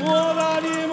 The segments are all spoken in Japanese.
我拉你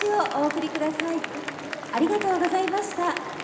手をお送りください。ありがとうございました。